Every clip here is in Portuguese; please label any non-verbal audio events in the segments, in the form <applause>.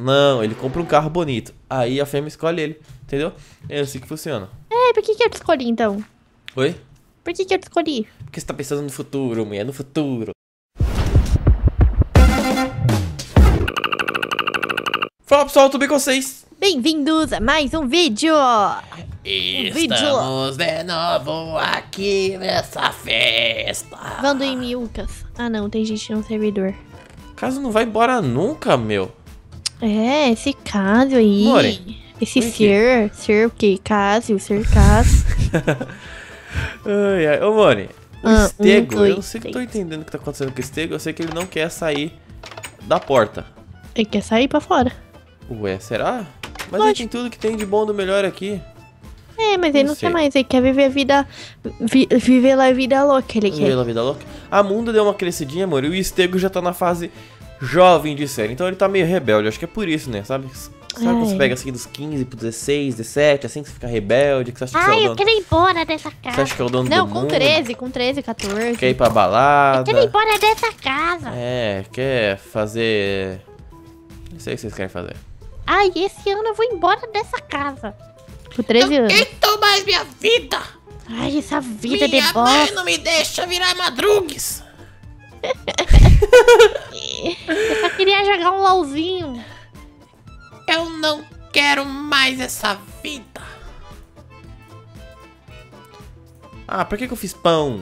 Não, ele compra um carro bonito. Aí a fêmea escolhe ele, entendeu? É assim que funciona. É, por que, que eu te escolhi então? Oi? Por que, que eu te escolhi? Porque você tá pensando no futuro, mulher, no futuro. Fala pessoal, tudo bem com vocês? Bem-vindos a mais um vídeo! vídeo. Estamos de novo aqui nessa festa. Vando em Milcas. Ah não, tem gente no servidor. Caso não vai embora nunca, meu. É, esse caso aí. More, esse ser, ser o quê? Caso, ser caso. <laughs> Ai, ai. Ô, Mone, o Ah, um, Estego, eu dois, não sei que eu tô entendendo o que tá acontecendo com o Estego. Eu sei que ele não quer sair da porta. Ele quer sair pra fora. Ué, será? Mas ele Lógico. tem tudo que tem de bom do melhor aqui. É, mas ele Não não quer mais, ele quer viver a vida. vi- viver lá a vida louca, ele quer. Pela vida louca. A Munda deu uma crescidinha, amor, e o Estego já tá na fase jovem de série. Então ele tá meio rebelde. Acho que é por isso, né? Sabe? Sabe quando você Ai. pega assim dos 15 pro 16, 17, assim que você fica rebelde, que você acha que você é Ai, o eu dono, quero ir embora dessa você casa. acha que é o dono Não, do com mundo. 13, com 13, 14. Quer ir pra Eu balada. quero ir embora dessa casa. É, quer fazer. Não sei o que vocês querem fazer. Ai, esse ano eu vou embora dessa casa. Com 13 anos. Aguento mais minha vida! Ai, essa vida Minha de mãe bosta. não me deixa virar madrugues! <laughs> Eu só queria jogar um LOLzinho. Eu não quero mais essa vida! Ah, por que, que eu fiz pão?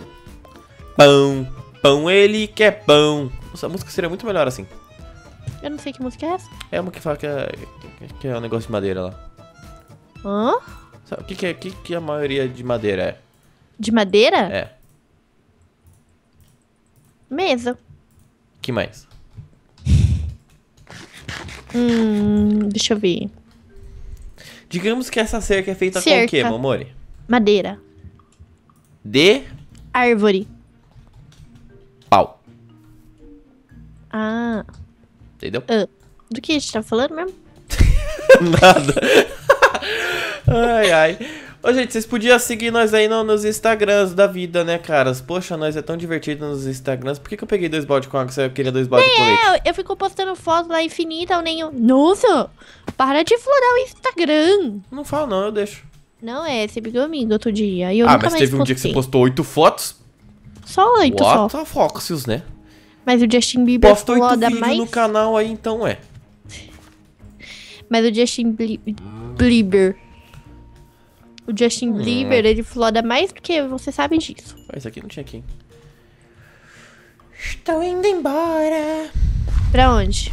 Pão. Pão, ele quer pão. Nossa, a música seria muito melhor assim. Eu não sei que música é essa. É uma que fala que é, que é um negócio de madeira lá. Hã? Sabe, o que, que, é, que, que a maioria de madeira é? De madeira? É. Mesa. Que mais? Hum, deixa eu ver. Digamos que essa cerca é feita com o Cerca. quê, Momori? Madeira. De Árvore. pau. Ah. Entendeu? ah. Do que a gente tá falando mesmo? <laughs> Nada. <laughs> ai, ai. Ô, gente, vocês podiam seguir nós aí no- nos Instagrams da vida, né, caras? Poxa, nós é tão divertido nos Instagrams. Por que, que eu peguei dois balde com água se eu queria dois balde com leite? Eu, eu fico postando foto lá infinita, eu nem. Nossa! Para de florar o Instagram! Não falo não, eu deixo. Não é, você brigou comigo outro dia. E eu ah, nunca mas mais teve um dia que você postei. postou oito fotos? Só oito só. What the foxes, né? Mas o Justin Bieber Posta oito vídeos mais. no canal aí, então é. Mas o Justin Bieber. O Justin Hum. Bieber, ele floda mais do que você sabe disso. Esse aqui não tinha aqui. Estou indo embora! Pra onde?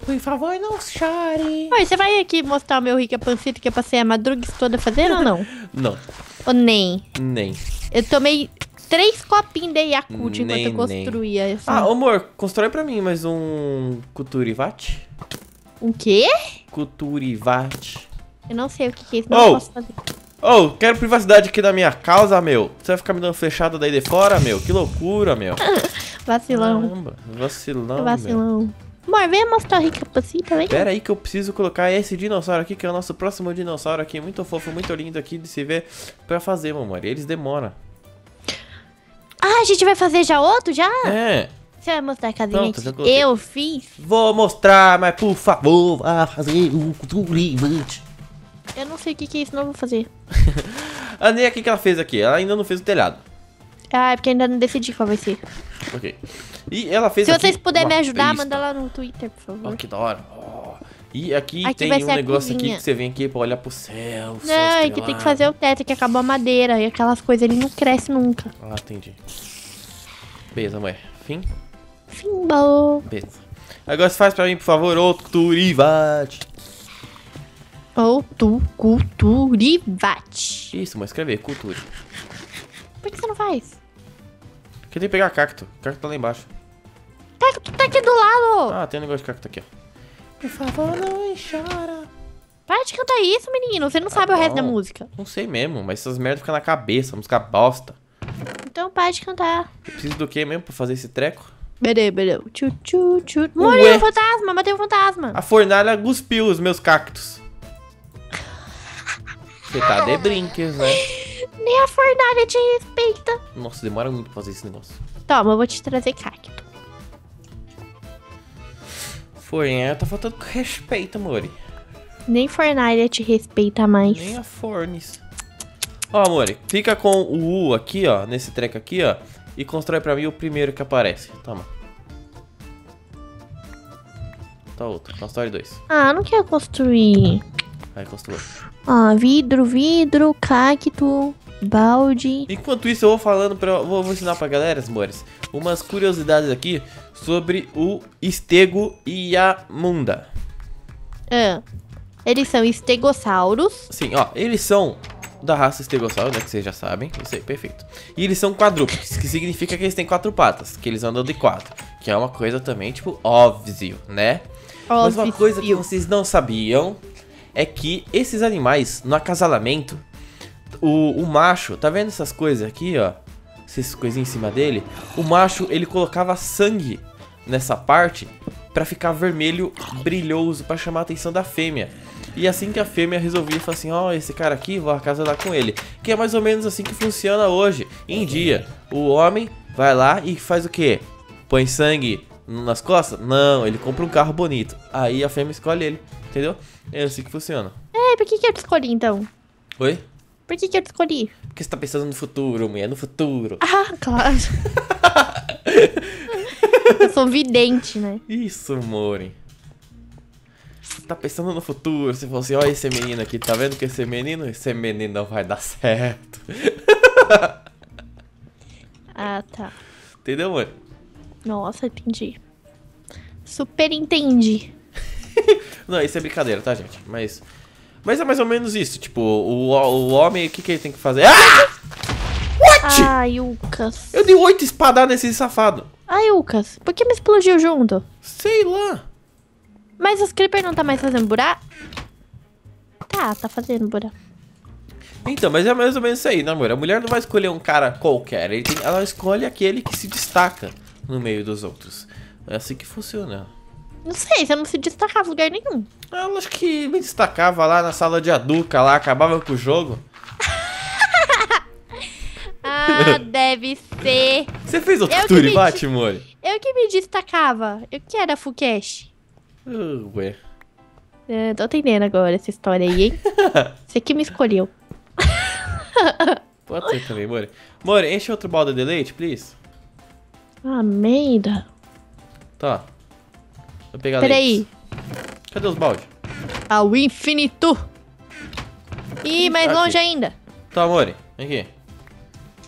Por favor, não chore! Oi, você vai aqui mostrar o meu rica pancita que eu passei a madruga toda fazendo ou não? <laughs> Não, ou nem? nem. Eu tomei três copinhos de Yakult enquanto eu nem. construía. assim. Ah, amor, constrói pra mim mais um Kuturivate. Um quê? Kuturivate. Eu não sei o que, que é isso, não Oh! posso fazer. Oh, quero privacidade aqui da minha causa, meu. Você vai ficar me dando fechada daí de fora, meu? Que loucura, meu. <laughs> Vacilão. Caramba, vacilão, meu. Vacilão. Amor, vem mostrar rica pancita, vem. Pera aí que eu preciso colocar esse dinossauro aqui, que é o nosso próximo dinossauro aqui. Muito fofo, muito lindo aqui de se ver pra fazer, meu amor. E eles demoram. Ah, a gente vai fazer já outro, já? É, Você vai mostrar a casinha Pronto, eu fiz? vou mostrar, mas por favor, vá fazer um Kuturivate. Eu não sei o que, que é isso, não vou fazer. A Ney, o que que ela fez aqui? Ela ainda não fez o telhado. Ah, é porque ainda não decidi qual vai ser. Ok. E ela fez Se vocês puderem me ajudar, pista. manda lá no Twitter, por favor. Ó, que da hora. Ó. E aqui, Aqui tem um negócio aqui que você vem aqui pra olhar pro céu. Não, é que tem que fazer o teto, que acabou a madeira. E aquelas coisas, ele não cresce nunca. Ah, entendi. Beleza, mulher. Fim? Fimbo. Beleza. Agora faz pra mim, por favor, outro turivate. Ou tu, culturivate. Isso, mas escrever, cultura. Por que você não faz? Porque tem que pegar cacto. Cacto tá lá embaixo. Tá, tu tá aqui do lado. Ah, tem um negócio de cacto aqui, ó. Por favor, não chora! Para de cantar isso, menino. Você não sabe o resto da música. Não sei mesmo, mas essas merdas ficam na cabeça, música bosta. Então para de cantar. Eu preciso do que mesmo pra fazer esse treco? Bedê, bedê. Tchu, tchu, tchu. Ué. Morreu um fantasma, matei um fantasma. A fornalha cuspiu os meus cactos. Você tá de brinques, né? Nem a fornalha te respeita. Nossa, demora muito pra fazer esse negócio. Toma, eu vou te trazer cacto. Forninha tá faltando com respeito, amore. Nem Fortnite te respeita mais. Nem a Fornes. Ó, amore, clica com o U aqui, ó, nesse treco aqui, ó, e constrói pra mim o primeiro que aparece. Toma. Tá outro, constrói dois. Ah, não quero construir. Aí, construiu. Ah, vidro, vidro, cacto, balde. Enquanto isso, eu vou falando pra. Vou, vou ensinar pra galera, amores, umas curiosidades aqui sobre o Estego Iamunda. Ah, eles são estegossauros. Sim, ó, eles são da raça estegossauro, né, que vocês já sabem, isso aí, perfeito. E eles são quadrúpedes, que significa que eles têm quatro patas, que eles andam de quatro, que é uma coisa também, tipo, óbvio, né? Mas uma coisa que vocês não sabiam é que esses animais, no acasalamento, o, o macho, tá vendo essas coisas aqui, ó? Essas coisinhas em cima dele? O macho, ele colocava sangue nessa parte pra ficar vermelho brilhoso, pra chamar a atenção da fêmea. E assim que a fêmea resolvia, falar assim, ó, esse cara aqui, vou casar com ele. Que é mais ou menos assim que funciona hoje, em dia. O homem vai lá e faz o quê? Põe sangue nas costas? Não, ele compra um carro bonito. Aí a fêmea escolhe ele, entendeu? É assim que funciona. É, por que, que eu te escolhi então? Oi? Por que, que eu te escolhi? Porque você tá pensando no futuro, mulher, no futuro. <laughs> Ah, claro. <laughs> eu sou vidente, né? Isso, Mori. Tá pensando no futuro, você falou assim, ó esse menino aqui, tá vendo que esse menino, esse menino não vai dar certo. <laughs> Ah, tá. Entendeu, Mori? Nossa, entendi. Super entendi. Não, isso é brincadeira, tá, gente? Mas. Mas é mais ou menos isso. Tipo, o, o homem, o que, que ele tem que fazer? Ah! What? Ai, Lucas. Eu dei oito espadadas nesse safado. Ai, Lucas, por que me explodiu junto? Sei lá. Mas os creeper não tá mais fazendo buraco? Tá, tá fazendo buraco. Então, mas é mais ou menos isso aí, né, amor? A mulher não vai escolher um cara qualquer. tem- ela escolhe aquele que se destaca no meio dos outros. É assim que funciona. Não sei, você não se destacava em lugar nenhum. Ela acho que me destacava lá na sala de aduca, lá, acabava com o jogo. <laughs> Ah, deve ser. Você fez outro Eu que turibate, Mori? Eu que me destacava. Eu que era Fukesh. Uh, ué. É, tô entendendo agora essa história aí, hein? <laughs> Você que me escolheu. Pode ser também, Mori. Mori, enche outro balde de leite, please. Ah, merda. Tá. Vou pegar Peraí. leite. Cadê os baldes? Ao infinito. Ih, mais Aqui. longe ainda. Tá, Mori. Vem aqui.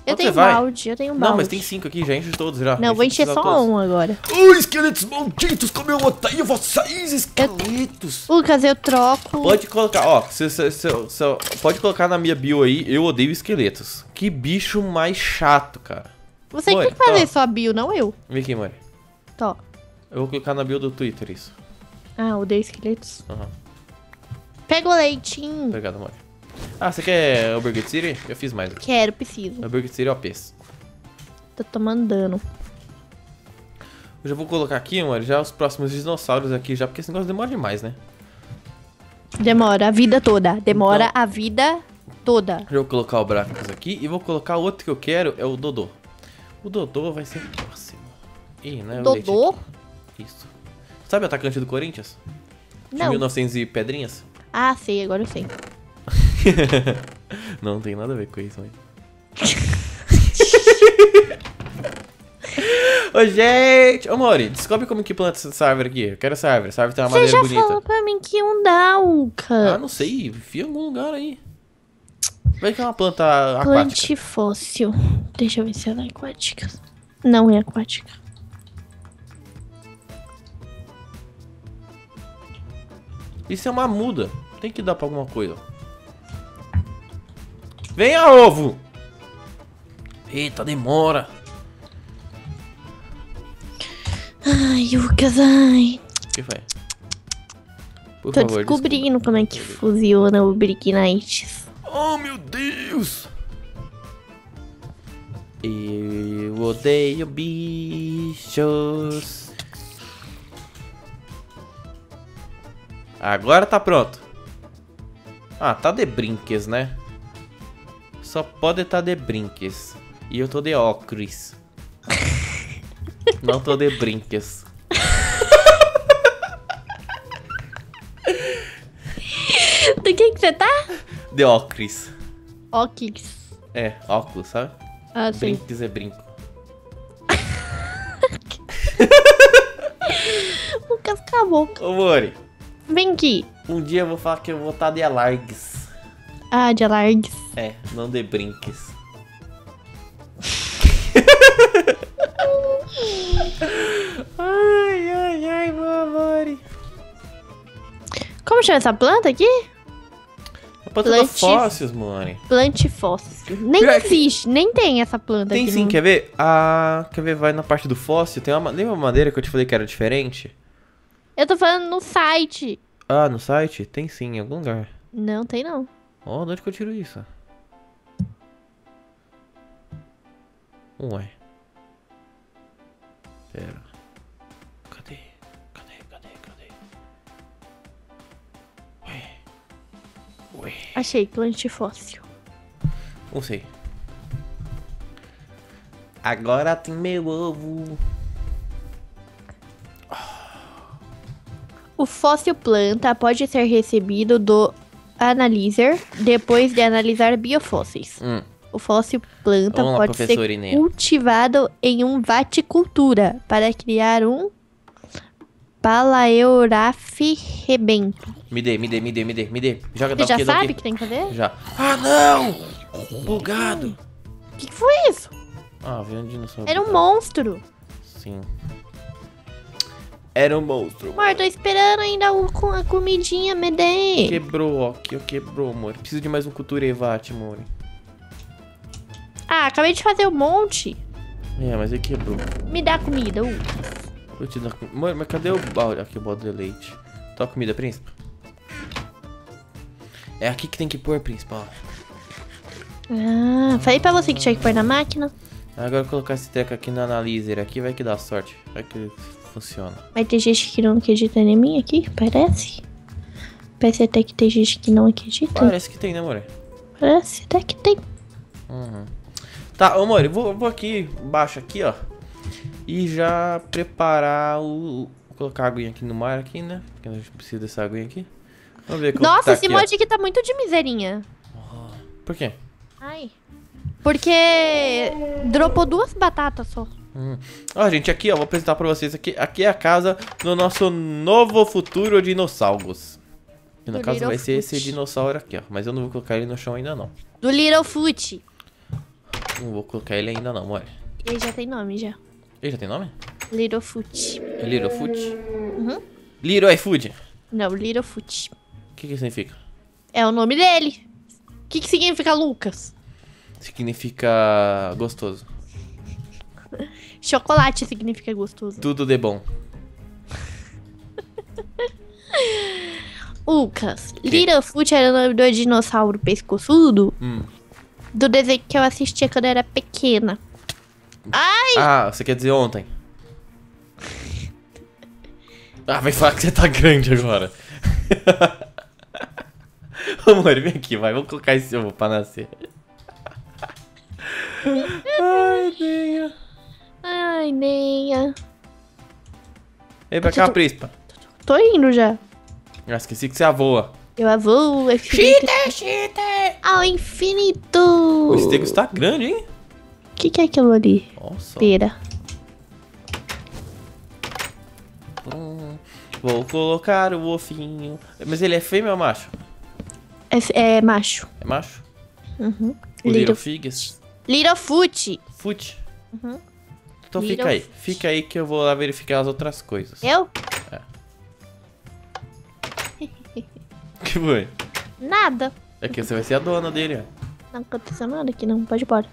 Eu Onde tenho vai? balde, eu tenho um balde. Não, mas tem cinco aqui, já enche todos já. Não, vou encher só todos. um agora. Oh, esqueletos malditos, como eu odeio vocês, esqueletos! Lucas, eu troco. Pode colocar, ó, se, se- se- se- pode colocar na minha bio aí, eu odeio esqueletos. Que bicho mais chato, cara. Você que Oi, tem que fazer sua bio, não eu. Vem aqui, Mori. Tó. Eu vou colocar na bio do Twitter isso. Ah, odeio esqueletos. Aham. Pega o leitinho. Obrigado, Mori. Ah, você quer o Burger City? Eu fiz mais. Quero, preciso. O Burger City é OPs. Tô tomando dano. Eu já vou colocar aqui, Mori, já os próximos dinossauros aqui já, porque esse negócio demora demais, né? Demora a vida toda. Demora Então- a vida toda. Já vou colocar o Bracos aqui e vou colocar o outro que eu quero, é o Dodô. O Dodô vai ser. Ih, não é o Dodô? Isso. Sabe o atacante do Corinthians? De Não. 1900 e pedrinhas? Ah, sei, agora eu sei. Não, <laughs> não tem nada a ver com isso, mãe. <laughs> Ô, gente! Ô, Mori, descobre como que planta essa árvore aqui. Eu quero essa árvore. Essa árvore tem uma Você madeira já bonita. falou pra mim que não dá, Ah, Uca. não sei. Enfia em algum lugar aí. Vai que é uma planta aquática. Plante fóssil. Deixa eu ver se ela é aquática. Não é aquática. Isso é uma muda. Tem que dar pra alguma coisa. Venha, ovo! Eita, demora. Ai, Lucas, ai. O que foi? Por Tô favor, descobrindo como é que funciona o Bricknights. Oh, meu Deus! Eu odeio bichos. Agora tá pronto. Ah, tá de brinques, né? Só pode tá de brinques. E eu tô de óculos. Não tô de brinques. <laughs> Do que que você tá? De óculos. Óculos. É, óculos, sabe? Ah, sim. Brinques é brinco. <laughs> Lucas, cala a boca. Ô, Mori, Vem aqui. um dia eu vou falar que eu vou estar de alargues. Ah, de alargues. É, não de brinques. ai, ai, ai, meu Mori. Como chama essa planta aqui? A planta da Plantif- fósseis, Mori. Plantifóssil. Nem Pior que- existe, nem tem essa planta Tem aqui. sim, no- quer ver? Ah, quer ver? Vai na parte do fóssil. Tem uma, lembra uma madeira que eu te falei que era diferente? Eu tô falando no site. Ah, no site? Tem sim, em algum lugar. Não tem não. Ó, de onde que eu tiro isso? Ué. Pera. Cadê? Cadê? Cadê? Cadê? Ué. Ué. Achei, plantifóssil. Não sei. Agora tem meu ovo. O fóssil planta pode ser recebido do analyzer depois de analisar biofósseis. Hum. O fóssil planta lá, pode ser Inês. cultivado em um vaticultura para criar um Palaeoraphe rebento. Me dê, me dê, me dê, me dê, me dê. Joga Você dá já o sabe o que tem que fazer? Já. Ah, não! Bugado. O que, que foi isso? Ah, veio um dinossauro. Era um monstro. Sim. Era um monstro. Amor, tô esperando ainda o, com a comidinha, me dê. Quebrou, ó. Que quebrou, amor. Preciso de mais um culturevate, amor. Ah, acabei de fazer um monte. É, mas ele quebrou. Me dá comida, uh. Vou te dar comida. Amor, mas cadê o balde? Aqui o balde de leite. Tá a comida, príncipe? É aqui que tem que pôr, príncipe, ó. Ah, falei pra você que tinha que pôr na máquina. Agora eu vou colocar esse treco aqui no analyzer aqui, vai que dá sorte. Vai que funciona. Mas tem gente que não acredita em mim aqui, parece. Parece até que tem gente que não acredita. Parece que tem, né, amor? Parece até que tem. Uhum. Tá, ô, amor, eu vou, vou aqui, embaixo aqui, ó. E já preparar o... Vou colocar a aguinha aqui no mar aqui, né? Porque a gente precisa dessa aguinha aqui. Vamos ver como Nossa, tá esse aqui, ó. mod aqui tá muito de miserinha. Por quê? Ai. Porque dropou duas batatas só. Hum. Ó, gente, aqui, ó, vou apresentar pra vocês aqui. Aqui é a casa do nosso novo futuro dinossauros. E no Do caso vai ser esse Littlefoot. dinossauro aqui, ó. Mas eu não vou colocar ele no chão ainda não. Do Littlefoot. Não vou colocar ele ainda não, olha. Ele já tem nome, já. Ele já tem nome? Littlefoot. É Little Food? Uhum. Little? Não, Littlefoot. O que que significa? É o nome dele. O que, que significa Lucas? Significa gostoso. <laughs> Chocolate significa gostoso. Tudo de bom. <laughs> Lucas, Littlefoot era o nome do dinossauro pescoçudo Hum. do desenho que eu assistia quando eu era pequena. Ai! Ah, você quer dizer ontem? <laughs> Ah, vai falar que você tá grande agora. Amor, vem aqui, vai. Vamos colocar esse ovo pra nascer. Ai, Vem pra cá, príncipa. Tô indo já. Ah, esqueci que você voa. Eu avô ao infinito. Cheater, cheater! Ao infinito. O estego está grande, hein? O que, que é aquilo ali? Nossa. Pera. Hum, Vou colocar o ovinho. Mas ele é fêmea ou macho? É, é macho. É macho? Uhum. O Little Little, Figs? Littlefoot. Foot? Uhum. Então Little fica aí. Fica aí que eu vou lá verificar as outras coisas. Eu? <laughs> que foi? Nada. É que você vai ser a dona dele, ó. Não aconteceu nada aqui, não. Pode ir embora.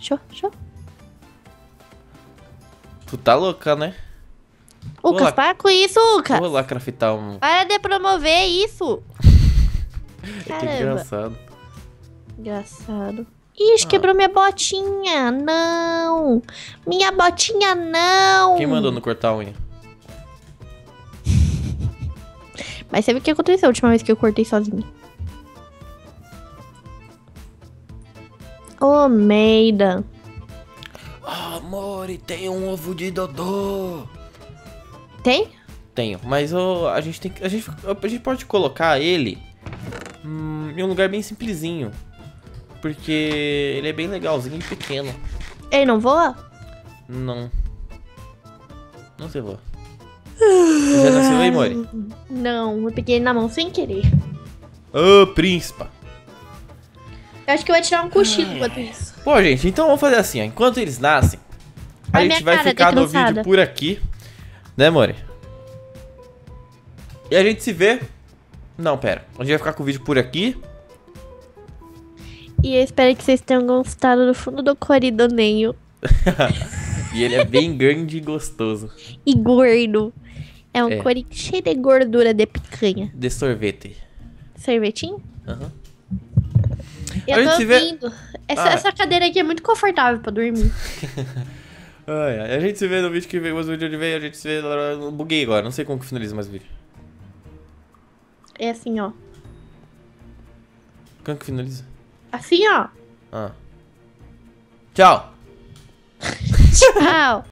Show, show. Tu tá louca, né? Lá. Lucas, para com isso, Lucas. Vou lá craftar um. Para de promover isso. <laughs> Que Caramba. engraçado. Engraçado. Ixi, quebrou minha botinha. Não. Minha botinha, não. Quem mandou não cortar a unha? <laughs> Mas sabe o que aconteceu a última vez que eu cortei sozinha? Ô, Meida. Ah, amor, e tem um ovo de Dodô. Tem? Tenho, mas ô, a gente tem que. A gente, a gente pode colocar ele hum, em um lugar bem simplesinho. Porque ele é bem legalzinho e pequeno. Ele não voa? Não. Não sei voar. Já nasceu aí, Mori? Não, eu peguei ele na mão sem querer. Ô, príncipa. Eu acho que eu vou tirar um cochilo enquanto isso. Pô, gente, então vamos fazer assim, ó. Enquanto eles nascem, a Olha gente vai cara, ficar no vídeo por aqui. Né, Mori? E a gente se vê. Não, pera. A gente vai ficar com o vídeo por aqui. E eu espero que vocês tenham gostado do fundo do coridoneio <laughs> E ele é bem grande e gostoso. e gordo. É um É. cori cheio de gordura de picanha. De sorvete. Sorvetinho? Aham. Eu A tô se vê- ouvindo. Essa, Ah. essa cadeira aqui é muito confortável pra dormir. Ai, <laughs> ai. A gente se vê no vídeo que vem, mas o vídeo de vem, a gente se vê. Buguei agora, não sei como que finaliza mais o vídeo. É assim, ó. Como que finaliza? Assim, ó. Ah. Tchau! Tchau. <laughs>